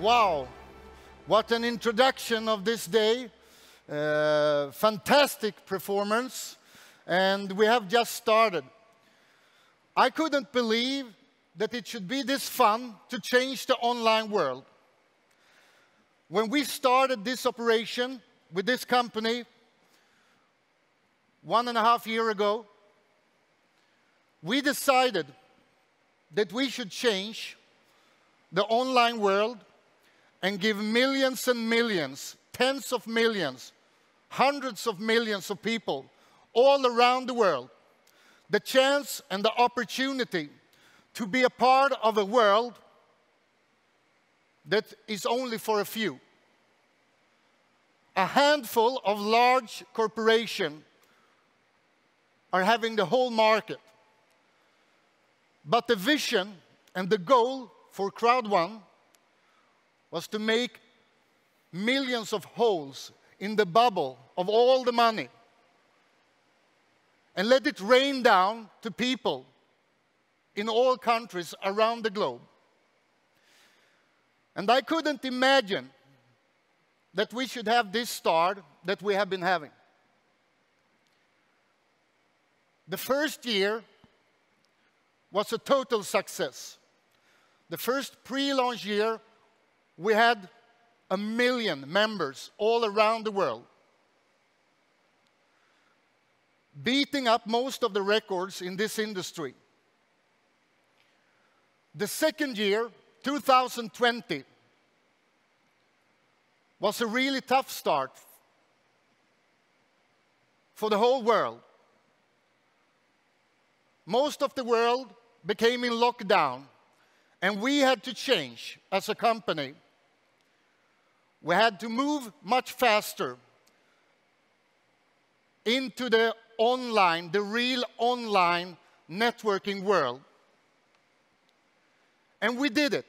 Wow, what an introduction of this day. Uh, fantastic performance, and we have just started. I couldn't believe that it should be this fun to change the online world. When we started this operation with this company one and a half year ago, we decided that we should change the online world and give millions and millions, tens of millions, hundreds of millions of people all around the world the chance and the opportunity to be a part of a world that is only for a few. A handful of large corporations are having the whole market. But the vision and the goal for Crowd One was to make millions of holes in the bubble of all the money and let it rain down to people in all countries around the globe. And I couldn't imagine that we should have this start that we have been having. The first year was a total success. The first pre-launch year, we had a million members all around the world, beating up most of the records in this industry. The second year, 2020, was a really tough start for the whole world. Most of the world became in lockdown, and we had to change as a company. We had to move much faster into the online, the real online networking world. And we did it.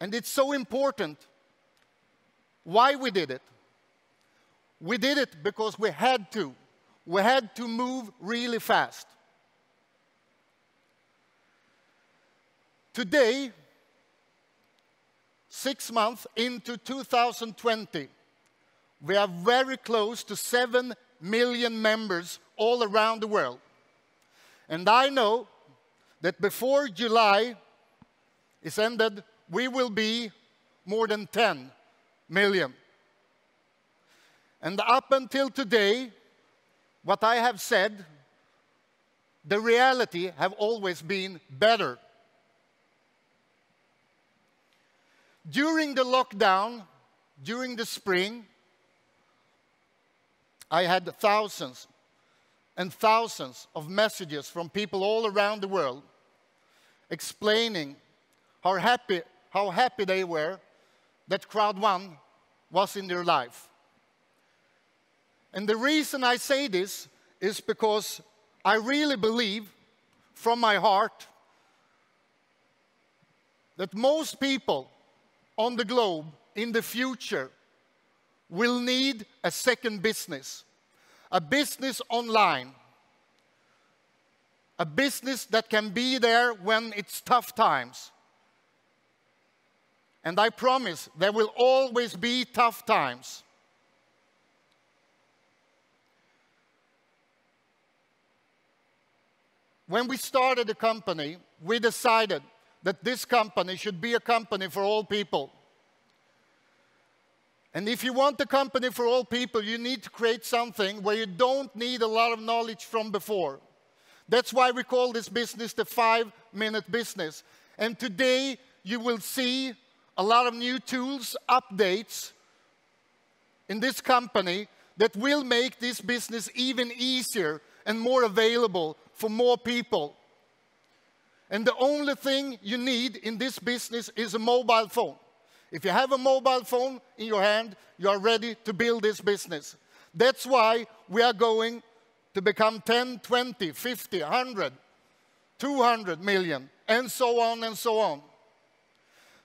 And it's so important why we did it. We did it because we had to. We had to move really fast. Today, six months into 2020, we are very close to 7 million members all around the world. And I know that before July is ended, we will be more than 10 million. And up until today, what I have said, the reality have always been better. During the lockdown, during the spring, I had thousands and thousands of messages from people all around the world explaining how happy, how happy they were that Crowd One was in their life. And the reason I say this is because I really believe from my heart that most people on the globe in the future will need a second business, a business online, a business that can be there when it's tough times. And I promise there will always be tough times. When we started the company, we decided that this company should be a company for all people. And if you want a company for all people, you need to create something where you don't need a lot of knowledge from before. That's why we call this business the five minute business. And today you will see a lot of new tools, updates in this company that will make this business even easier and more available for more people. And the only thing you need in this business is a mobile phone. If you have a mobile phone in your hand, you are ready to build this business. That's why we are going to become 10, 20, 50, 100, 200 million, and so on and so on.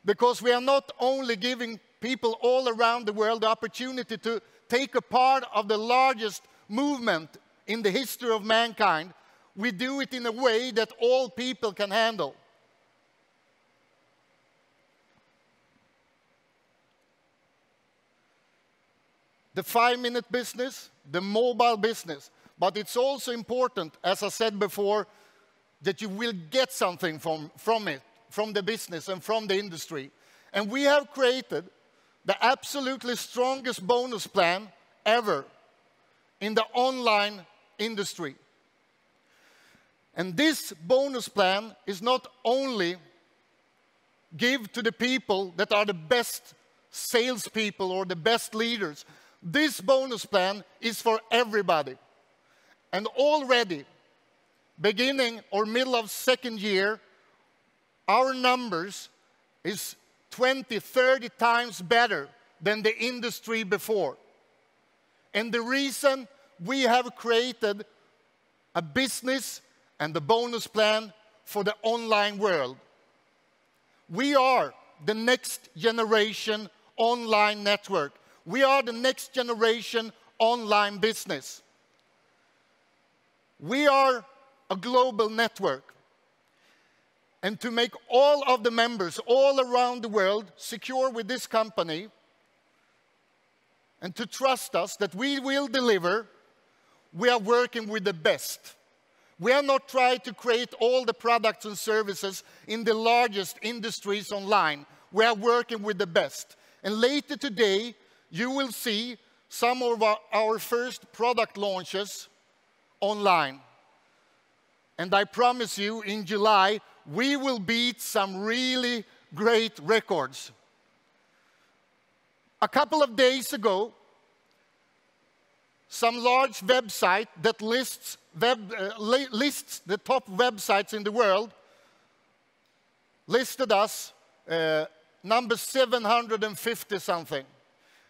Because we are not only giving people all around the world the opportunity to take a part of the largest movement in the history of mankind, we do it in a way that all people can handle. The five minute business, the mobile business, but it's also important, as I said before, that you will get something from, from it, from the business and from the industry. And we have created the absolutely strongest bonus plan ever in the online industry. And this bonus plan is not only give to the people that are the best salespeople or the best leaders. This bonus plan is for everybody. And already, beginning or middle of second year, our numbers is 20, 30 times better than the industry before. And the reason we have created a business and the bonus plan for the online world. We are the next generation online network. We are the next generation online business. We are a global network. And to make all of the members all around the world secure with this company and to trust us that we will deliver, we are working with the best. We are not trying to create all the products and services in the largest industries online. We are working with the best. And later today, you will see some of our, our first product launches online. And I promise you, in July, we will beat some really great records. A couple of days ago, some large website that lists, web, uh, lists the top websites in the world listed us uh, number 750 something.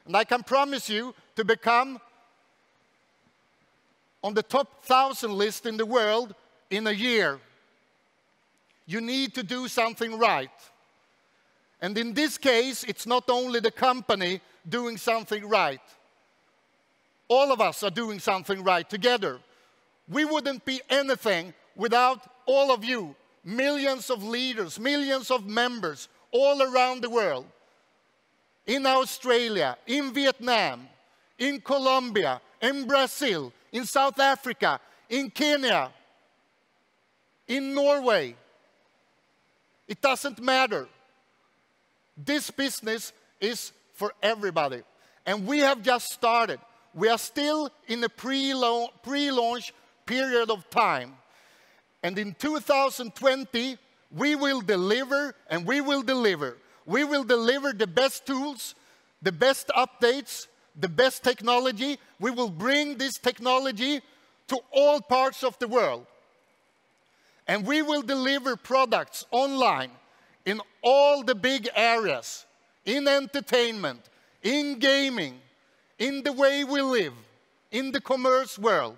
And I can promise you to become on the top 1,000 list in the world in a year. You need to do something right. And in this case, it's not only the company doing something right all of us are doing something right together. We wouldn't be anything without all of you, millions of leaders, millions of members all around the world, in Australia, in Vietnam, in Colombia, in Brazil, in South Africa, in Kenya, in Norway. It doesn't matter. This business is for everybody. And we have just started we are still in the pre-launch period of time. And in 2020, we will deliver and we will deliver. We will deliver the best tools, the best updates, the best technology. We will bring this technology to all parts of the world. And we will deliver products online in all the big areas, in entertainment, in gaming, in the way we live, in the commerce world.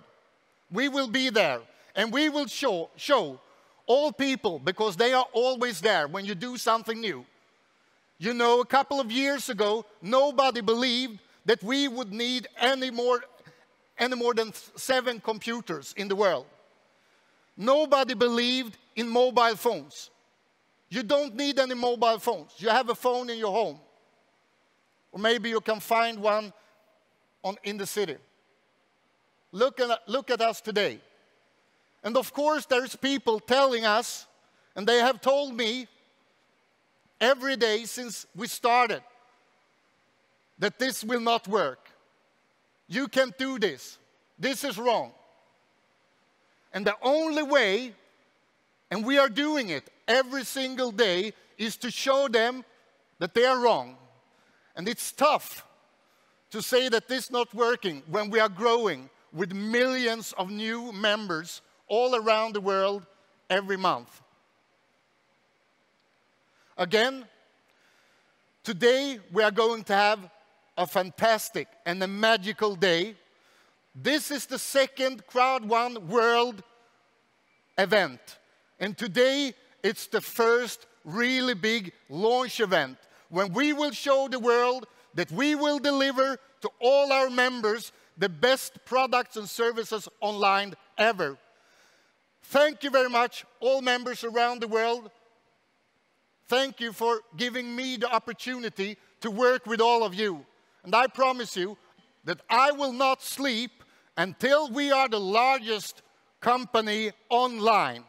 We will be there and we will show, show all people, because they are always there when you do something new. You know, a couple of years ago, nobody believed that we would need any more, any more than seven computers in the world. Nobody believed in mobile phones. You don't need any mobile phones. You have a phone in your home. Or maybe you can find one on, in the city. Look at, look at us today. And of course, there's people telling us, and they have told me every day since we started, that this will not work. You can't do this. This is wrong. And the only way, and we are doing it every single day, is to show them that they are wrong. And it's tough to say that this is not working when we are growing with millions of new members all around the world every month. Again, today we are going to have a fantastic and a magical day. This is the second Crowd One World event. And today it's the first really big launch event when we will show the world that we will deliver to all our members the best products and services online ever. Thank you very much, all members around the world. Thank you for giving me the opportunity to work with all of you. And I promise you that I will not sleep until we are the largest company online.